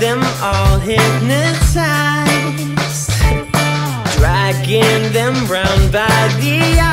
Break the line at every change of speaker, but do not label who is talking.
them all hypnotized. Dragging them round by the eye